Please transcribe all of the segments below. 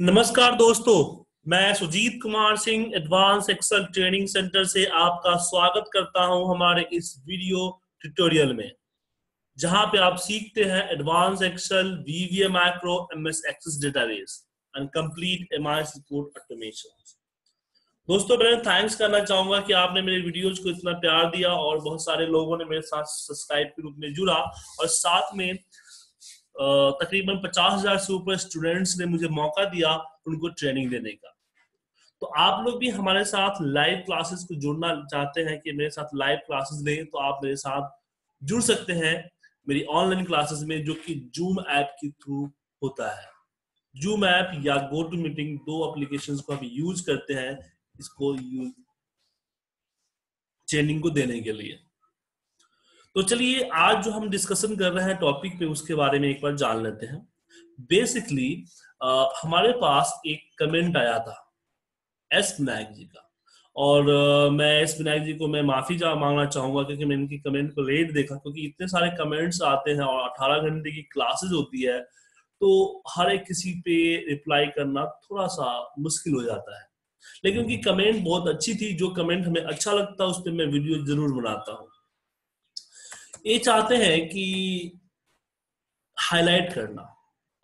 नमस्कार दोस्तों, मैं Sujit Kumar Singh advance excel training centre से आपका स्वागत करता हूँ हमारे इस वीडियो ट्यूटोरियल में, जहाँ पे आप सीखते हैं advance excel VBA macro MS access database and complete MIS report automation दोस्तों, मैं थैंक्स करना चाहूँगा कि आपने मेरे वीडियोज़ को इतना प्यार दिया और बहुत सारे लोगों ने मेरे साथ सब्सक्राइब के रूप में जुड़ा और साथ में तकरीबन पचास हज़ार से ऊपर स्टूडेंट्स ने मुझे मौका दिया उनको ट्रेनिंग देने का। तो आप लोग भी हमारे साथ लाइव क्लासेस को जुड़ना चाहते हैं कि मेरे साथ लाइव क्लासेस लें तो आप मेरे साथ जुड़ सकते हैं मेरी ऑनलाइन क्लासेस में, जो कि जूम ऐप के थ्रू होता है। जूम ऐप या गो टू मीटिंग दो एप्लीकेशंस को हम यूज़ करते हैं इसको यूज़ ट्रेनिंग को देने के लिए। तो चलिए आज जो हम डिस्कशन कर रहे हैं टॉपिक पे उसके बारे में एक बार जान लेते हैं। बेसिकली हमारे पास एक कमेंट आया था एस विनायक जी का। और uh, मैं एस विनायक जी को मैं माफ़ी जा मांगना चाहूँगा क्योंकि मैंने इनकी कमेंट को लेट देखा क्योंकि इतने सारे कमेंट्स आते हैं और 18 घंटे की क्लासेस होती है तो हर एक किसी पे रिप्लाई करना थोड़ा सा मुश्किल हो जाता है। लेकिन उनकी कमेंट बहुत अच्छी थी जो कमेंट हमें अच्छा लगता है उस पर मैं वीडियो ज़रूर बनाता हूँ। ये चाहते हैं कि हाईलाइट करना।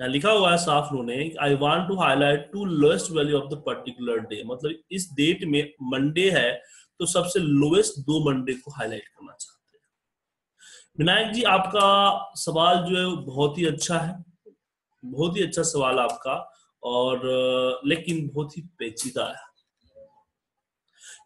यहाँ लिखा हुआ है साफ़ उन्होंने I want to highlight to lowest value of the particular day मतलब इस डेट में मंडे है तो सबसे लोएस्ट दो मंडे को हाईलाइट करना चाहते हैं। विनायक जी, आपका सवाल जो है बहुत ही अच्छा है। बहुत ही अच्छा सवाल आपका, और, लेकिन बहुत ही पेचीदा है।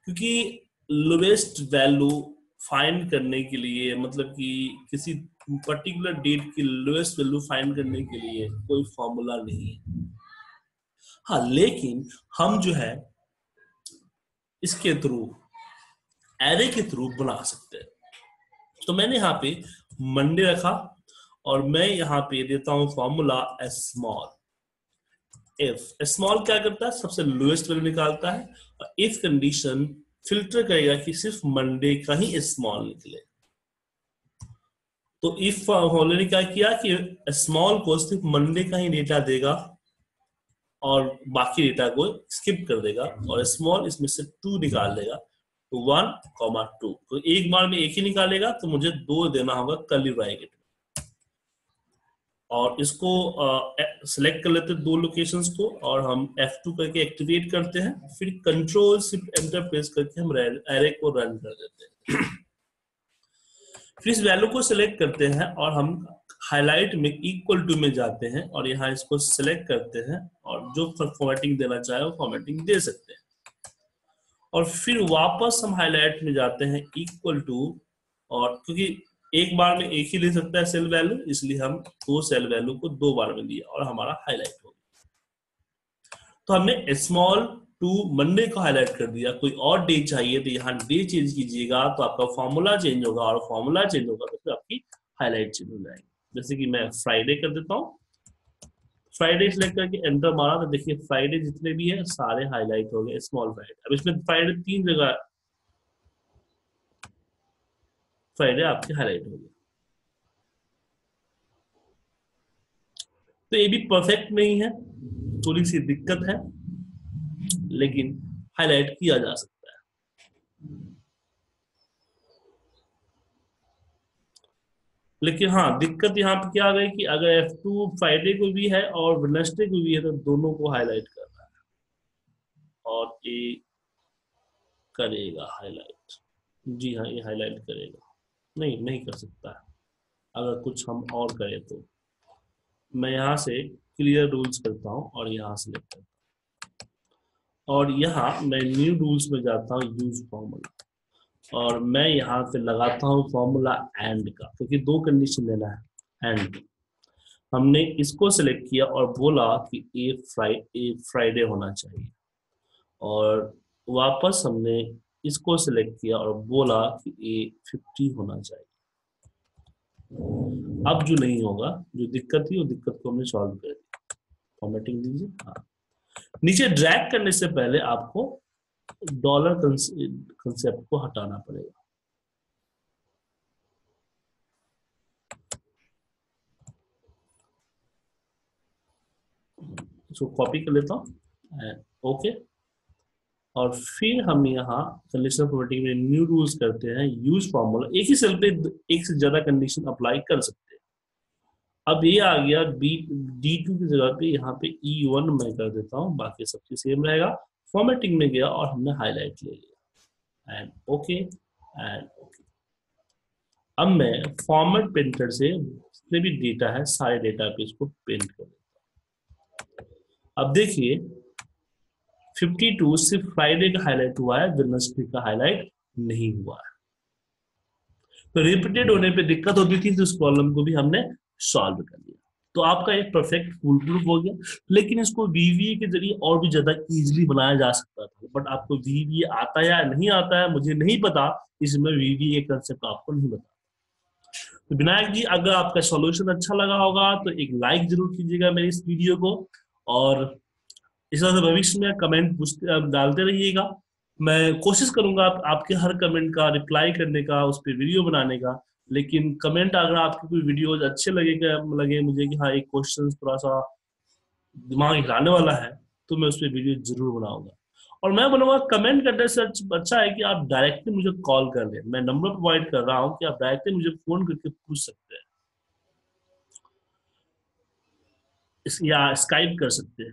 क्योंकि लोवेस्ट वैल्यू फाइंड करने के लिए मतलब कि किसी पर्टिकुलर डेट की लोएस्ट वैल्यू फाइंड करने के लिए कोई फॉर्मूला नहीं है। हाँ लेकिन हम जो है, इसके थ्रू एरे के थ्रू बना सकते हैं। तो मैंने यहाँ पे मंडे रखा और मैं यहाँ पे देता हूँ फॉर्मूला स्मॉल इफ़ स्मॉल क्या करता है? सबसे लोएस्ट वैल्यू निकालता है। और इफ़ कंडीशन फ़िल्टर करेगा कि सिर्फ़ मंडे का ही स्मॉल निकले। तो इफ़ होने ने क्या किया कि स्मॉल को सिर्फ़ मंडे का ही डेटा देगा और बाकी डेटा को स्किप कर देगा और स्मॉल इसमें से टू निकाल देगा तो वन कॉमा टू तो एक बार में एक ही निकालेगा तो मुझे दो देना होगा, कली ब्रैकेट और इसको सिलेक्ट कर लेते हैं दो लोकेशंस को और हम F2 करके एक्टिवेट करते हैं। फिर कंट्रोल शिफ्ट एंटर प्रेस करके हम एरे को रन कर देते हैं। फिर इस वैल्यू को सिलेक्ट करते हैं और हम हाईलाइट में इक्वल टू में जाते हैं और यहाँ इसको सिलेक्ट करते हैं और जो फॉर्मेटिंग देना चाहे वो फॉर्मेटिंग दे सकते हैं। और फिर वापस हम हाईलाइट में जाते हैं इक्वल टू और क्योंकि एक बार में एक ही ले सकता है सेल वैल्यू इसलिए हम दो सेल वैल्यू को दो बार में लिया और हमारा हाईलाइट हो गया। तो हमने स्मॉल टू मंडे को हाईलाइट कर दिया। कोई और डे चाहिए तो यहाँ डे चेंज कीजिएगा तो आपका फॉर्मूला चेंज होगा और फॉर्मूला चेंज होगा तो फिर आपकी हाईलाइट चेंज हो जाएगी। जैसे कि मैं फ्राइडे कर देता हूँ। फ्राइडे सेलेक्ट करके एंटर मारा तो देखिए फ्राइडे जितने भी है, सारे हाईलाइट हो गए स्मॉल फ्राइडे अब इसमें फ्राइडे तीन जगह फ्राइडे आपके हाईलाइट हो गया तो ये भी परफेक्ट नहीं है थोड़ी सी दिक्कत है लेकिन हाईलाइट किया जा सकता है लेकिन हाँ दिक्कत यहाँ पे क्या आ गई कि अगर F2 फ्राइडे को भी है और वेडनेसडे को भी है तो दोनों को हाईलाइट करना है और ये करेगा हाईलाइट जी हाँ ये हाईलाइट करेगा नहीं नहीं कर सकता। अगर कुछ हम और करें तो। मैं यहाँ से क्लियर रूल्स करता हूँ और यहाँ सेलेक्ट करता और यहाँ मैं न्यू रूल्स में जाता हूँ यूज़ फॉर्मूला और मैं यहाँ पे लगाता हूँ फॉर्मूला एंड का, क्योंकि दो कंडीशन देना है एंड हमने इसको सिलेक्ट किया और बोला कि ए फ्राइ ए फ्राइडे होना चाहिए। और वापस हमने इसको सिलेक्ट किया और बोला कि ए फिफ्टी होना चाहिए। अब जो नहीं होगा, जो दिक्कत थी वो दिक्कत को हमने सॉल्व कर दी फॉर्मेटिंग दीजिए। हाँ। नीचे ड्रैग करने से पहले आपको डॉलर कंसेप्ट को हटाना पड़ेगा। इसको कॉपी कर लेता हूँ। ओके और फिर हम यहाँ कंडीशनल प्रॉपर्टी में न्यू रूल्स करते हैं यूज़ फॉर्मूला एक ही सेल पे एक से ज़्यादा कंडीशन अप्लाई कर सकते हैं। अब ये आ गया बी डी टू की जगह पे यहाँ पे ई e वन मैं कर देता हूँ, बाकी सब चीज़ सेम रहेगा। फॉर्मेटिंग में गया और हमने हाईलाइट ले लिया। एंड ओके एंड ओके अब मैं फॉर्मेट प्रिंटर से जितने भी डेटा है, सारे डेटा पे इसको प्रिंट कर देता हूँ। अब देखिए 52 सिर्फ़ फ्राइडे का हाईलाइट हुआ है वेडनेसडे का हाईलाइट नहीं हुआ है। तो रिपीटेड होने पे दिक्कत होती थी तो इस प्रॉब्लम को भी हमने सॉल्व कर लिया। तो आपका एक परफेक्ट फुल प्रूफ हो गया। लेकिन इसको वीवीए के ज़रिए और भी ज़्यादा इजीली बनाया जा सकता था। बट आपको वीवीए आता है या नहीं आता है, मुझे नहीं पता। इसमें वीवीए कंसेप्ट आपको नहीं बता तो विनायक जी, अगर आपका सॉल्यूशन अच्छा लगा होगा तो एक लाइक ज़रूर कीजिएगा मेरी इस वीडियो को। और इस तरह से भविष्य में कमेंट पूछते डालते रहिएगा। मैं कोशिश करूँगा आप, आपके हर कमेंट का रिप्लाई करने का उस पर वीडियो बनाने का। लेकिन कमेंट अगर आपके कोई वीडियो अच्छे लगेगा लगे मुझे कि हाँ एक क्वेश्चन थोड़ा सा दिमाग हिलाने वाला है तो मैं उस पर वीडियो ज़रूर बनाऊँगा। और मैं बोलूँगा कमेंट करने से अच्छा है कि आप डायरेक्टली मुझे कॉल कर लें मैं नंबर प्रोवाइड कर रहा हूँ कि आप डायरेक्टली मुझे फ़ोन करके पूछ सकते हैं। या स्काइप कर सकते हैं।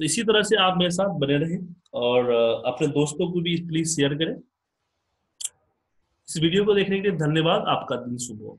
तो इसी तरह से आप मेरे साथ बने रहें और अपने दोस्तों को भी प्लीज़ शेयर करें। इस वीडियो को देखने के लिए धन्यवाद। आपका दिन शुभ हो।